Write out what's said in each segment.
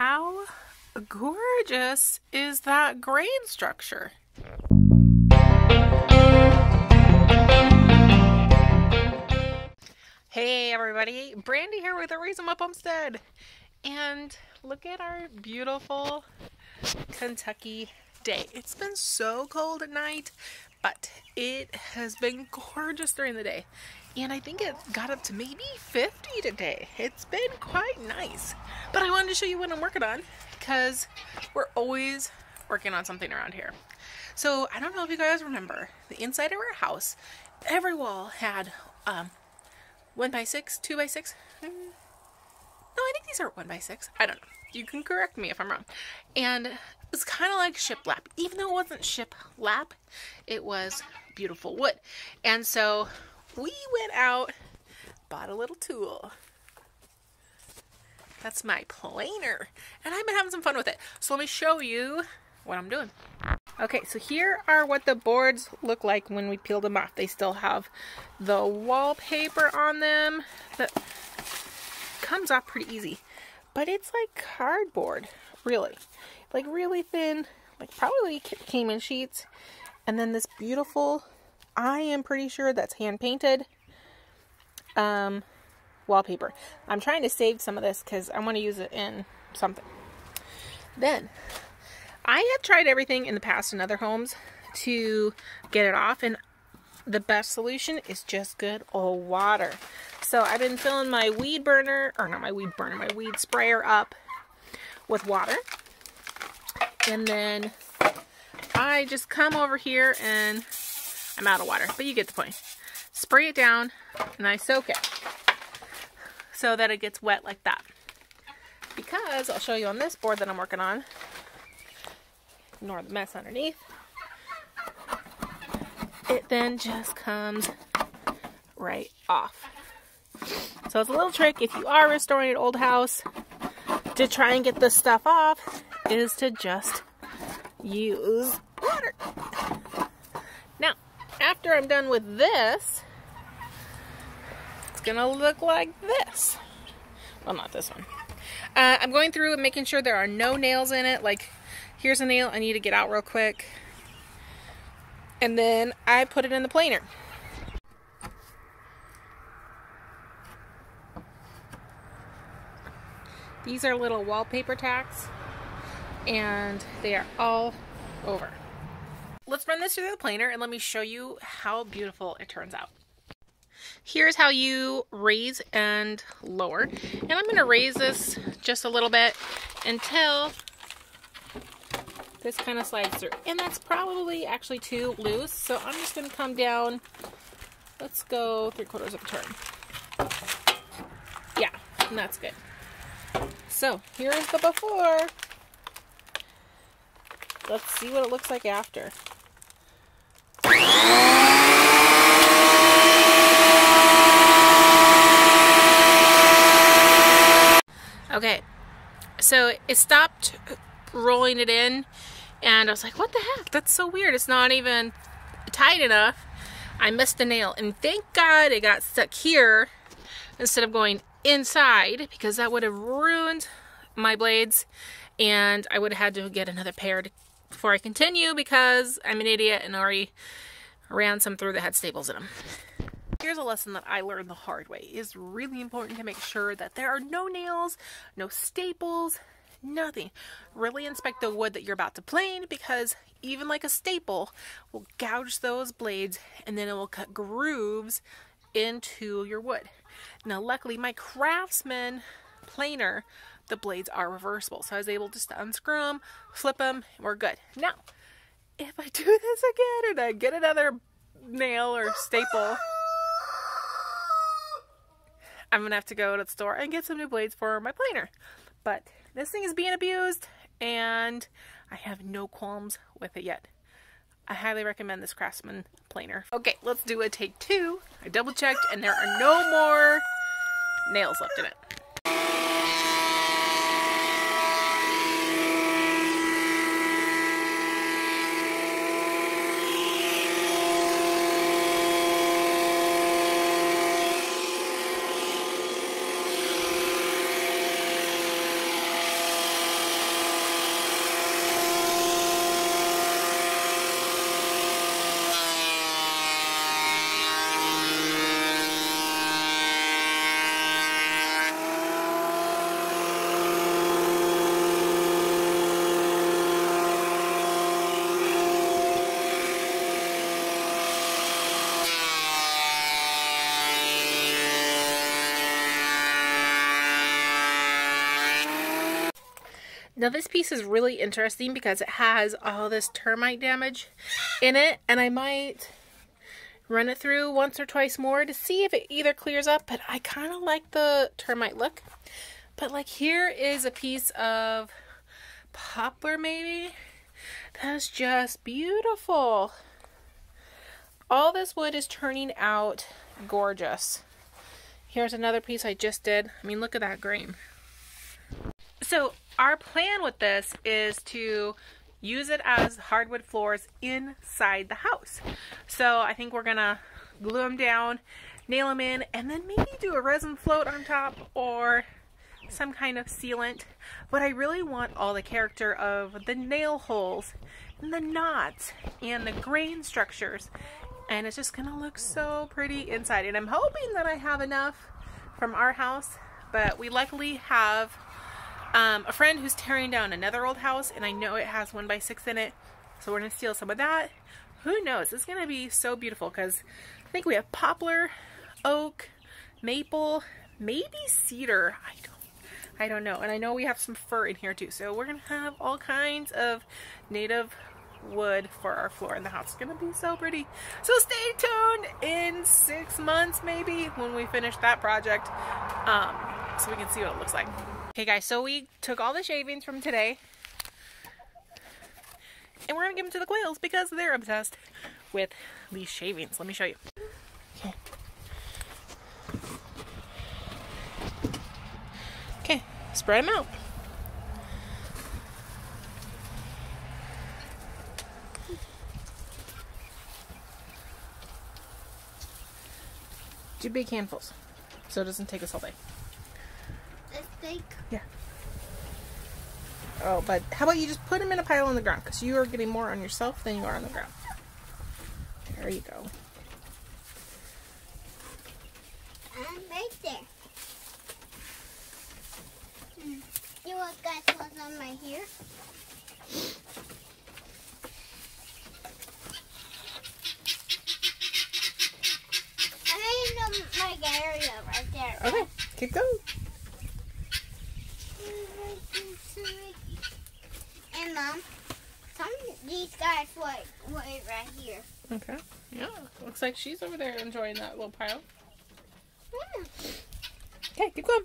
How gorgeous is that grain structure? Hey everybody, Brandy here with Raise 'em Up Homestead. And look at our beautiful Kentucky day. It's been so cold at night, but it has been gorgeous during the day. And I think it got up to maybe 50 today. It's been quite nice. But I wanted to show you what I'm working on because we're always working on something around here. So I don't know if you guys remember the inside of our house, every wall had um, one by six, two by six. Hmm. No, I think these are one by six. I don't know. You can correct me if I'm wrong. And it's kind of like shiplap. Even though it wasn't shiplap, it was beautiful wood. And so we went out, bought a little tool. That's my planer. And I've been having some fun with it. So let me show you what I'm doing. Okay, so here are what the boards look like when we peel them off. They still have the wallpaper on them that comes off pretty easy. But it's like cardboard, really. Like really thin, like probably came in sheets. And then this beautiful, I am pretty sure that's hand painted um, wallpaper. I'm trying to save some of this because I want to use it in something. Then I have tried everything in the past in other homes to get it off and the best solution is just good old water. So I've been filling my weed burner, or not my weed burner, my weed sprayer up with water. And then I just come over here and I'm out of water, but you get the point. Spray it down and I soak it so that it gets wet like that. Because I'll show you on this board that I'm working on, ignore the mess underneath. It then just comes right off. So it's a little trick if you are restoring an old house to try and get this stuff off is to just use after I'm done with this, it's gonna look like this. Well, not this one. Uh, I'm going through and making sure there are no nails in it, like Here's a nail I need to get out real quick. And then I put it in the planer. These are little wallpaper tacks and they are all over. Let's run this through the planer and let me show you how beautiful it turns out. Here's how you raise and lower. And I'm going to raise this just a little bit until this kind of slides through. And that's probably actually too loose. So I'm just going to come down. Let's go three quarters of a turn. Yeah, and that's good. So here's the before. Let's see what it looks like after. Okay, so it stopped rolling it in and I was like, what the heck? That's so weird. It's not even tight enough. I missed the nail. And thank God it got stuck here instead of going inside because that would have ruined my blades and I would have had to get another pair to, before I continue because I'm an idiot and already ran some through that had staples in them. Here's a lesson that I learned the hard way. It is really important to make sure that there are no nails, no staples, nothing. Really inspect the wood that you're about to plane because even like a staple will gouge those blades and then it will cut grooves into your wood. Now luckily my Craftsman planer, the blades are reversible. So I was able just to unscrew them, flip them, and we're good. Now, if I do this again and I get another nail or staple, I'm to have to go to the store and get some new blades for my planer. But this thing is being abused and I have no qualms with it yet. I highly recommend this Craftsman planer. Okay, let's do a take two. I double checked and there are no more nails left in it. Now this piece is really interesting because it has all this termite damage in it and I might run it through once or twice more to see if it either clears up but I kind of like the termite look. But like here is a piece of poplar maybe. That's just beautiful. All this wood is turning out gorgeous. Here's another piece I just did. I mean, look at that grain. So our plan with this is to use it as hardwood floors inside the house. So I think we're gonna glue them down, nail them in, and then maybe do a resin float on top or some kind of sealant. But I really want all the character of the nail holes and the knots and the grain structures. And it's just gonna look so pretty inside. And I'm hoping that I have enough from our house, but we luckily have um, a friend who's tearing down another old house and I know it has one by six in it. So we're gonna steal some of that. Who knows? It's gonna be so beautiful because I think we have poplar, oak, maple, maybe cedar. I don't I don't know. And I know we have some fir in here too. So we're going to have all kinds of native wood for our floor in the house. It's going to be so pretty. So stay tuned in six months maybe when we finish that project um, so we can see what it looks like. Okay guys, so we took all the shavings from today and we're to give them to the quails because they're obsessed with these shavings. Let me show you. Okay. Okay, spread them out. Two big handfuls so it doesn't take us all day. Big? Yeah. Oh, but how about you just put them in a pile on the ground because you are getting more on yourself than you are on the ground. There you go. And right there. Hmm. You want guys what's on my hair? I know my area right there. Okay, keep going. And mom, some of these guys wait, wait right here. Okay. Yeah, looks like she's over there enjoying that little pile. Hmm. Okay, keep going.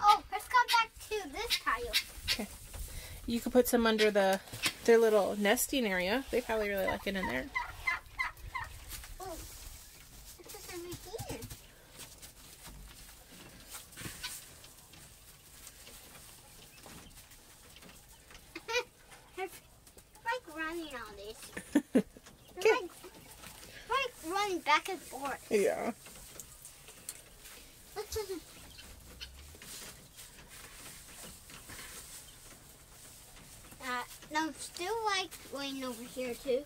Oh, let's come back to this pile. Okay. You could put some under the their little nesting area. They probably really like it in there. Oh, this is over here. It's like running on this. Like, like running back and forth. Yeah. Let's just. Uh, no, still like going over here too.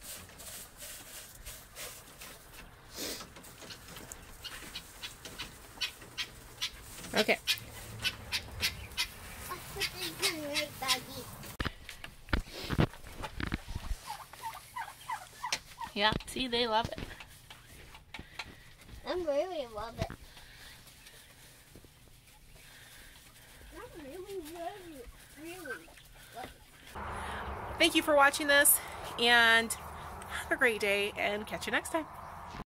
Okay. Let's put this in right baggy. Yeah. See, they love it. I really love it. I really, really, really love it. Thank you for watching this and have a great day and catch you next time.